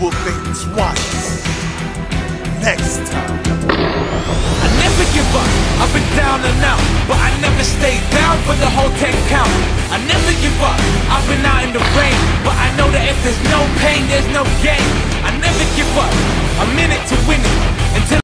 will think twice. Next time. I never give up, I've been down and out But I never stay down for the whole 10 count. I never give up, I've been out in the rain But I know that if there's no pain, there's no gain. I never give up,